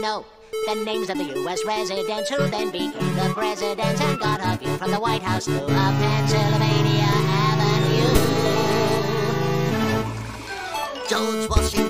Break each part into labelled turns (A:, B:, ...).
A: you know the names of the U.S. residents who then became the presidents and got a view from the White House to a Pennsylvania Avenue.
B: George Washington.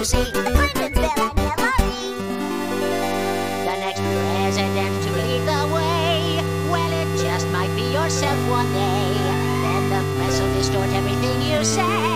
C: Lucy, Princeville and Hillary.
A: The next president to lead the way, well, it just might be yourself one day. Then the press will distort everything you say.